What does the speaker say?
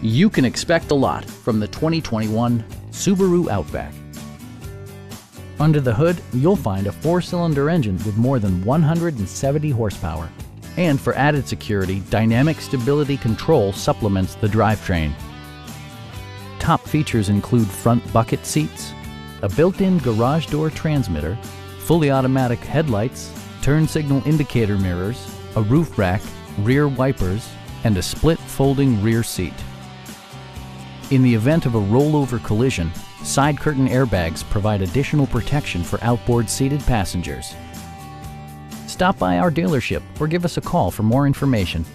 You can expect a lot from the 2021 Subaru Outback. Under the hood, you'll find a four-cylinder engine with more than 170 horsepower. And for added security, Dynamic Stability Control supplements the drivetrain. Top features include front bucket seats, a built-in garage door transmitter, fully automatic headlights, turn signal indicator mirrors, a roof rack, rear wipers, and a split folding rear seat. In the event of a rollover collision, side curtain airbags provide additional protection for outboard seated passengers. Stop by our dealership or give us a call for more information.